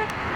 Okay.